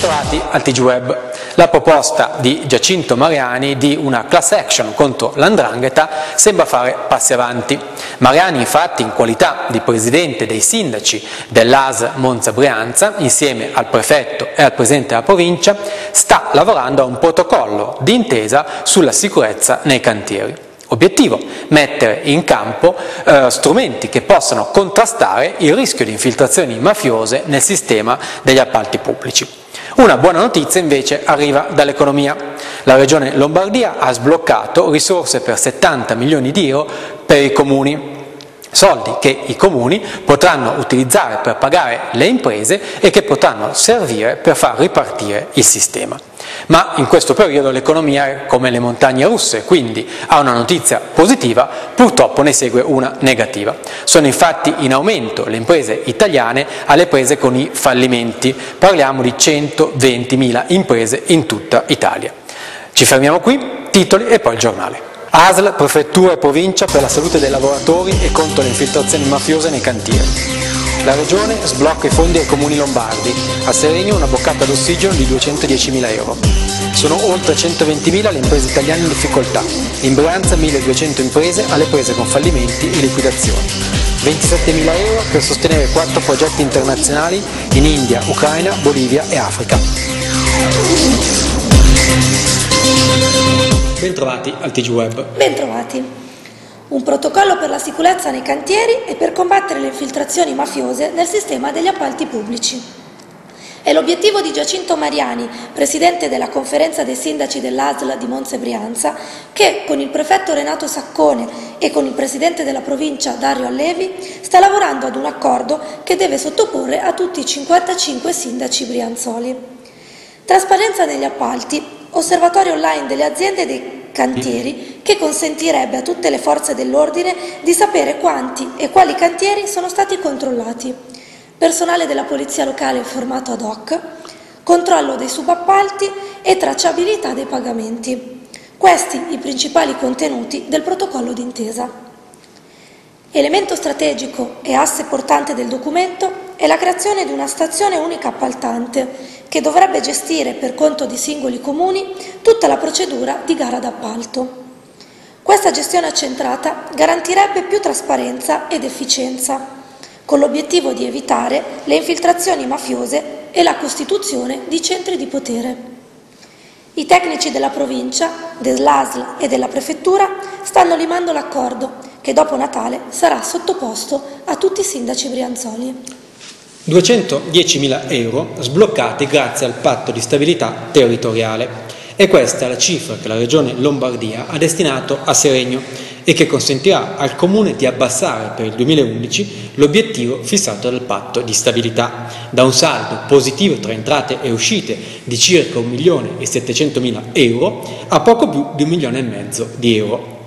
Bentrovati al TG Web. La proposta di Giacinto Mariani di una class action contro l'andrangheta sembra fare passi avanti. Mariani infatti in qualità di presidente dei sindaci dell'AS Monza Brianza, insieme al prefetto e al presidente della provincia, sta lavorando a un protocollo di intesa sulla sicurezza nei cantieri. Obiettivo, mettere in campo eh, strumenti che possano contrastare il rischio di infiltrazioni mafiose nel sistema degli appalti pubblici. Una buona notizia invece arriva dall'economia. La Regione Lombardia ha sbloccato risorse per 70 milioni di euro per i comuni soldi che i comuni potranno utilizzare per pagare le imprese e che potranno servire per far ripartire il sistema. Ma in questo periodo l'economia è come le montagne russe, quindi a una notizia positiva purtroppo ne segue una negativa. Sono infatti in aumento le imprese italiane alle prese con i fallimenti, parliamo di 120.000 imprese in tutta Italia. Ci fermiamo qui, titoli e poi il giornale. ASL, Prefettura e Provincia per la salute dei lavoratori e contro le infiltrazioni mafiose nei cantieri. La Regione sblocca i fondi ai comuni lombardi, a Seregno una boccata d'ossigeno di 210.000 euro. Sono oltre 120.000 le imprese italiane in difficoltà, in Brianza 1.200 imprese alle prese con fallimenti e liquidazioni. 27.000 euro per sostenere quattro progetti internazionali in India, Ucraina, Bolivia e Africa. Bentrovati al TG Web. Bentrovati. Un protocollo per la sicurezza nei cantieri e per combattere le infiltrazioni mafiose nel sistema degli appalti pubblici. È l'obiettivo di Giacinto Mariani, presidente della conferenza dei sindaci dell'ASL di Monza Brianza, che con il prefetto Renato Saccone e con il presidente della provincia Dario Allevi sta lavorando ad un accordo che deve sottoporre a tutti i 55 sindaci brianzoli. Trasparenza negli appalti osservatorio online delle aziende e dei cantieri che consentirebbe a tutte le forze dell'ordine di sapere quanti e quali cantieri sono stati controllati, personale della polizia locale informato ad hoc, controllo dei subappalti e tracciabilità dei pagamenti. Questi i principali contenuti del protocollo d'intesa. Elemento strategico e asse portante del documento è la creazione di una stazione unica appaltante che dovrebbe gestire per conto di singoli comuni tutta la procedura di gara d'appalto. Questa gestione accentrata garantirebbe più trasparenza ed efficienza, con l'obiettivo di evitare le infiltrazioni mafiose e la costituzione di centri di potere. I tecnici della provincia, dell'ASL e della prefettura stanno limando l'accordo che dopo Natale sarà sottoposto a tutti i sindaci brianzoli. 210.000 euro sbloccati grazie al patto di stabilità territoriale. E questa è la cifra che la Regione Lombardia ha destinato a Seregno e che consentirà al Comune di abbassare per il 2011 l'obiettivo fissato dal patto di stabilità, da un saldo positivo tra entrate e uscite di circa 1 milione e 700 mila euro a poco più di un milione e mezzo di euro.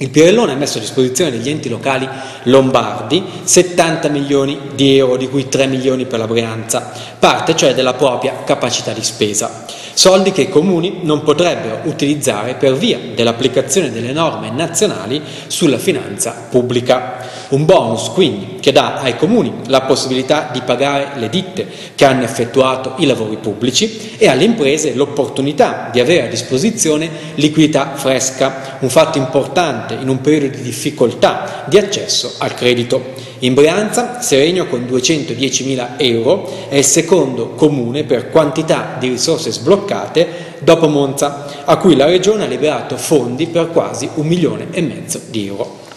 Il Pirellone ha messo a disposizione degli enti locali lombardi 70 milioni di euro, di cui 3 milioni per la Brianza, parte cioè della propria capacità di spesa. Soldi che i comuni non potrebbero utilizzare per via dell'applicazione delle norme nazionali sulla finanza pubblica. Un bonus quindi che dà ai comuni la possibilità di pagare le ditte che hanno effettuato i lavori pubblici e alle imprese l'opportunità di avere a disposizione liquidità fresca, un fatto importante in un periodo di difficoltà di accesso al credito. In Brianza, Seregno con 210.000 euro è il secondo comune per quantità di risorse sbloccate dopo Monza, a cui la Regione ha liberato fondi per quasi un milione e mezzo di euro.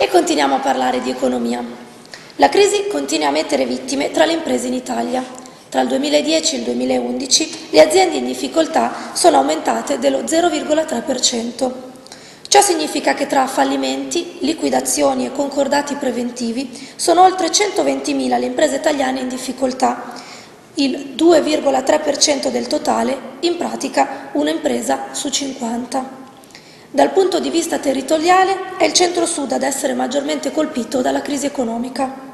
E continuiamo a parlare di economia. La crisi continua a mettere vittime tra le imprese in Italia. Tra il 2010 e il 2011 le aziende in difficoltà sono aumentate dello 0,3%. Ciò significa che tra fallimenti, liquidazioni e concordati preventivi sono oltre 120.000 le imprese italiane in difficoltà, il 2,3% del totale, in pratica una impresa su 50. Dal punto di vista territoriale è il centro-sud ad essere maggiormente colpito dalla crisi economica.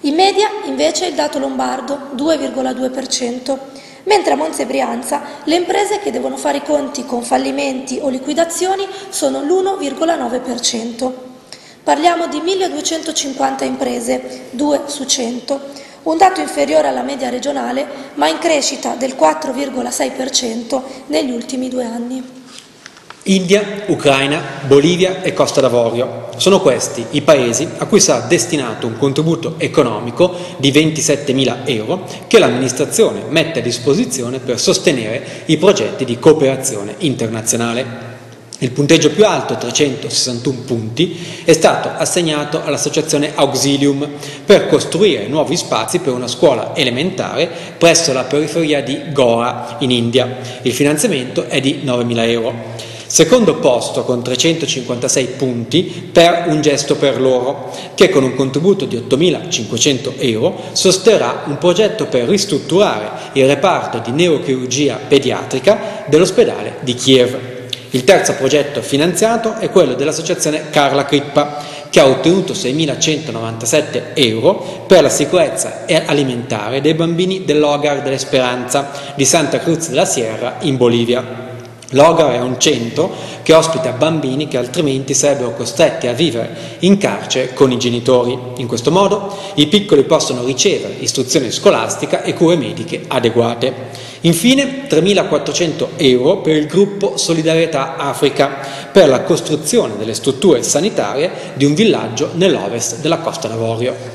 In media invece il dato lombardo 2,2%, mentre a Monza e Brianza le imprese che devono fare i conti con fallimenti o liquidazioni sono l'1,9%. Parliamo di 1250 imprese, 2 su 100, un dato inferiore alla media regionale, ma in crescita del 4,6% negli ultimi due anni. India, Ucraina, Bolivia e Costa d'Avorio. Sono questi i paesi a cui sarà destinato un contributo economico di 27.000 euro che l'amministrazione mette a disposizione per sostenere i progetti di cooperazione internazionale. Il punteggio più alto, 361 punti, è stato assegnato all'associazione Auxilium per costruire nuovi spazi per una scuola elementare presso la periferia di Goa in India. Il finanziamento è di 9.000 euro. Secondo posto con 356 punti per Un gesto per loro, che con un contributo di 8.500 euro sosterrà un progetto per ristrutturare il reparto di neurochirurgia pediatrica dell'ospedale di Kiev. Il terzo progetto finanziato è quello dell'associazione Carla Crippa, che ha ottenuto 6.197 euro per la sicurezza alimentare dei bambini dell'Hogar dell'Esperanza di Santa Cruz de la Sierra in Bolivia. L'Ogar è un centro che ospita bambini che altrimenti sarebbero costretti a vivere in carcere con i genitori. In questo modo i piccoli possono ricevere istruzione scolastica e cure mediche adeguate. Infine 3.400 euro per il gruppo Solidarietà Africa per la costruzione delle strutture sanitarie di un villaggio nell'ovest della Costa d'Avorio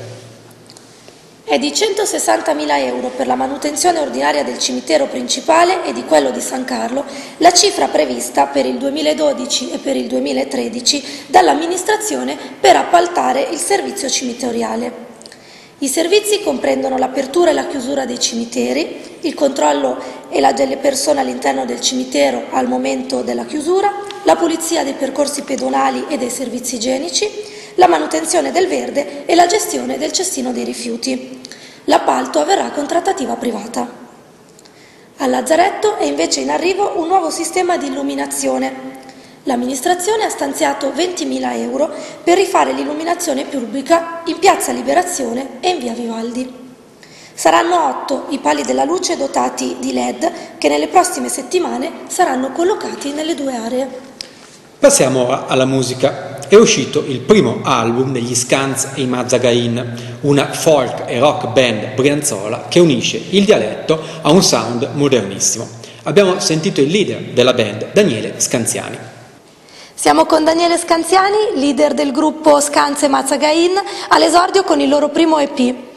è di 160.000 euro per la manutenzione ordinaria del cimitero principale e di quello di San Carlo, la cifra prevista per il 2012 e per il 2013 dall'amministrazione per appaltare il servizio cimiteriale. I servizi comprendono l'apertura e la chiusura dei cimiteri, il controllo e la delle persone all'interno del cimitero al momento della chiusura, la pulizia dei percorsi pedonali e dei servizi igienici, la manutenzione del verde e la gestione del cestino dei rifiuti. L'appalto avverrà con trattativa privata. A Lazzaretto è invece in arrivo un nuovo sistema di illuminazione. L'amministrazione ha stanziato 20.000 euro per rifare l'illuminazione pubblica in Piazza Liberazione e in Via Vivaldi. Saranno otto i pali della luce dotati di LED che nelle prossime settimane saranno collocati nelle due aree. Passiamo alla musica è uscito il primo album degli Scans e i Mazzagain, una folk e rock band brianzola che unisce il dialetto a un sound modernissimo. Abbiamo sentito il leader della band, Daniele Scanziani. Siamo con Daniele Scanziani, leader del gruppo Scanze Mazzagain, all'esordio con il loro primo EP.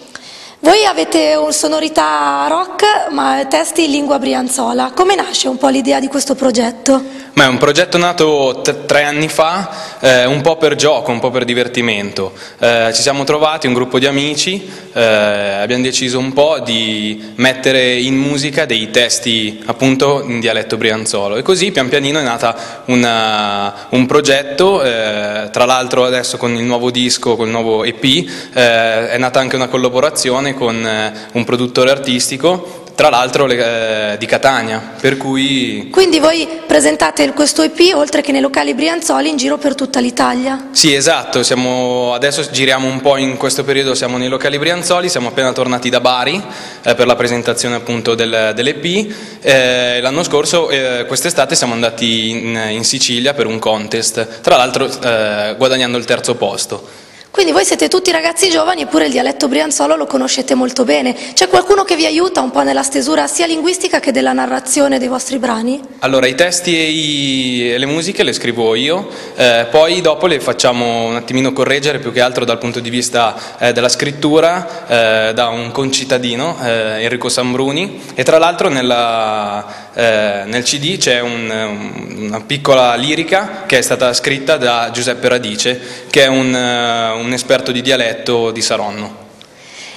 Voi avete un sonorità rock, ma testi in lingua brianzola. Come nasce un po' l'idea di questo progetto? Ma è un progetto nato tre anni fa, eh, un po' per gioco, un po' per divertimento. Eh, ci siamo trovati, un gruppo di amici, eh, abbiamo deciso un po' di mettere in musica dei testi appunto in dialetto brianzolo e così pian pianino è una, un progetto, eh, tra l'altro adesso con il nuovo disco, con il nuovo EP, eh, è nata anche una collaborazione con eh, un produttore artistico tra l'altro eh, di Catania, per cui... Quindi voi presentate questo EP oltre che nei locali Brianzoli in giro per tutta l'Italia? Sì, esatto, siamo, adesso giriamo un po' in questo periodo, siamo nei locali Brianzoli, siamo appena tornati da Bari eh, per la presentazione appunto del, dell'EP, eh, l'anno scorso, eh, quest'estate siamo andati in, in, Sicilia per un contest, tra l'altro eh, guadagnando il terzo posto. Quindi voi siete tutti ragazzi giovani eppure il dialetto brianzolo lo conoscete molto bene. C'è qualcuno che vi aiuta un po' nella stesura sia linguistica che della narrazione dei vostri brani? Allora, i testi e, i, e le musiche le scrivo io, eh, poi dopo le facciamo un attimino correggere più che altro dal punto di vista eh, della scrittura eh, da un concittadino, eh, Enrico Sambruni, e tra l'altro eh, nel CD c'è un, una piccola lirica che è stata scritta da Giuseppe Radice, che è un eh, un esperto di dialetto di Saronno.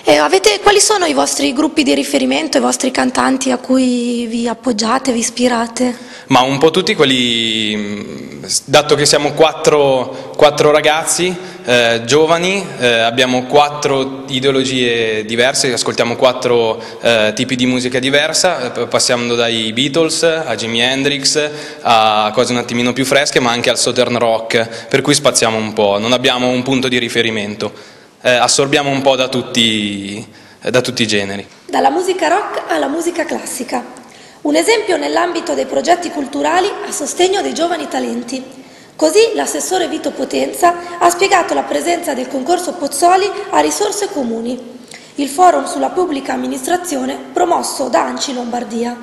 Eh, avete, quali sono i vostri gruppi di riferimento, i vostri cantanti a cui vi appoggiate, vi ispirate? Ma un po' tutti quelli, dato che siamo quattro, quattro ragazzi eh, giovani, eh, abbiamo quattro ideologie diverse, ascoltiamo quattro eh, tipi di musica diversa, eh, passando dai Beatles a Jimi Hendrix a cose un attimino più fresche, ma anche al Southern Rock, per cui spaziamo un po', non abbiamo un punto di riferimento eh, assorbiamo un po' da tutti, eh, da tutti i generi. Dalla musica rock alla musica classica. Un esempio nell'ambito dei progetti culturali a sostegno dei giovani talenti. Così l'assessore Vito Potenza ha spiegato la presenza del concorso Pozzoli a risorse comuni. il forum sulla pubblica amministrazione promosso da Anci Lombardia.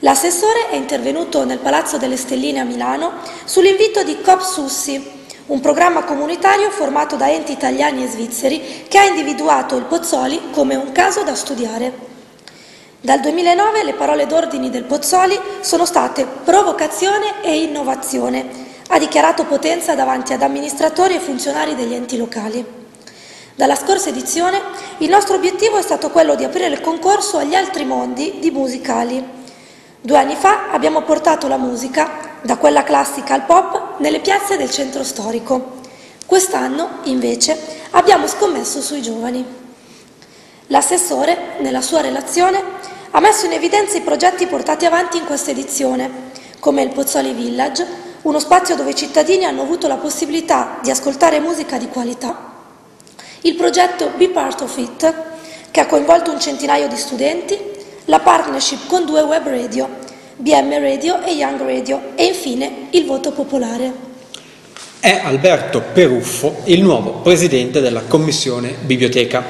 L'assessore è intervenuto nel Palazzo delle Stelline a Milano sull'invito di COP Sussi, un programma comunitario formato da enti italiani e svizzeri che ha individuato il Pozzoli come un caso da studiare. Dal 2009 le parole d'ordine del Pozzoli sono state provocazione e innovazione, ha dichiarato Potenza davanti ad amministratori e funzionari degli enti locali. Dalla scorsa edizione il nostro obiettivo è stato quello di aprire il concorso agli altri mondi di musicali, Due anni fa abbiamo portato la musica, da quella classica al pop, nelle piazze del centro storico. Quest'anno, invece, abbiamo scommesso sui giovani. L'assessore, nella sua relazione, ha messo in evidenza i progetti portati avanti in questa edizione, come il Pozzoli Village, uno spazio dove i cittadini hanno avuto la possibilità di ascoltare musica di qualità, il progetto Be Part of It, che ha coinvolto un centinaio di studenti la partnership con due web radio, BM Radio e Young Radio e infine il voto popolare. È Alberto Peruffo il nuovo presidente della Commissione Biblioteca.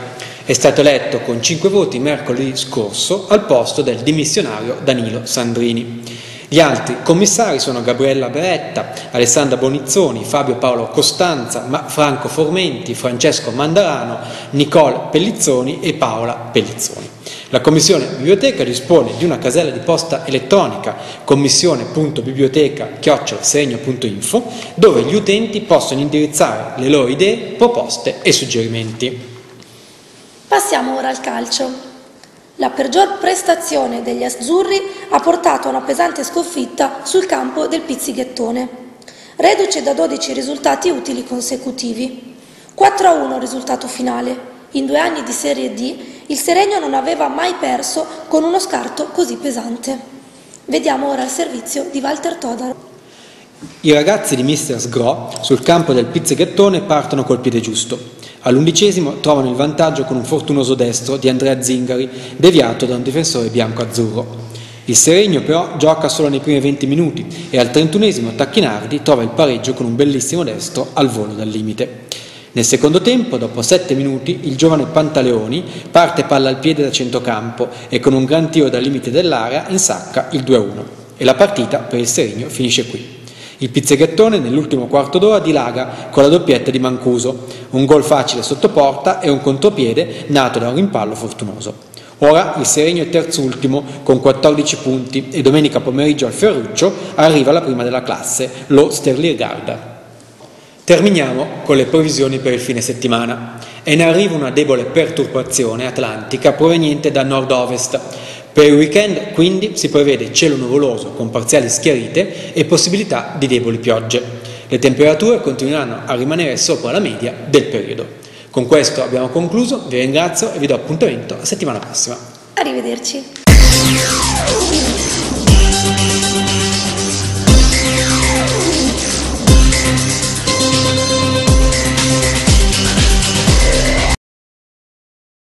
È stato eletto con cinque voti mercoledì scorso al posto del dimissionario Danilo Sandrini. Gli altri commissari sono Gabriella Beretta, Alessandra Bonizzoni, Fabio Paolo Costanza, Franco Formenti, Francesco Mandarano, Nicole Pellizzoni e Paola Pellizzoni. La Commissione Biblioteca dispone di una casella di posta elettronica commissione.biblioteca.info dove gli utenti possono indirizzare le loro idee, proposte e suggerimenti. Passiamo ora al calcio. La peggior prestazione degli azzurri ha portato a una pesante sconfitta sul campo del Pizzighettone, reduce da 12 risultati utili consecutivi. 4 a 1 risultato finale. In due anni di Serie D il Seregno non aveva mai perso con uno scarto così pesante. Vediamo ora il servizio di Walter Todaro. I ragazzi di Mister Sgro sul campo del pizzeghettone partono col piede giusto. All'undicesimo trovano il vantaggio con un fortunoso destro di Andrea Zingari, deviato da un difensore bianco-azzurro. Il Seregno però gioca solo nei primi 20 minuti e al trentunesimo Tacchinardi trova il pareggio con un bellissimo destro al volo dal limite. Nel secondo tempo, dopo sette minuti, il giovane Pantaleoni parte palla al piede da centrocampo e con un gran tiro dal limite dell'area insacca il 2-1 e la partita per il Serigno finisce qui. Il pizzeghettone nell'ultimo quarto d'ora dilaga con la doppietta di Mancuso, un gol facile sotto porta e un contropiede nato da un rimpallo fortunoso. Ora il Seregno è terzultimo con 14 punti e domenica pomeriggio al Ferruccio arriva la prima della classe, lo Sterlirgarda. Terminiamo con le previsioni per il fine settimana. È in arrivo una debole perturbazione atlantica proveniente da nord-ovest. Per il weekend quindi si prevede cielo nuvoloso con parziali schiarite e possibilità di deboli piogge. Le temperature continueranno a rimanere sopra la media del periodo. Con questo abbiamo concluso, vi ringrazio e vi do appuntamento a settimana prossima. Arrivederci.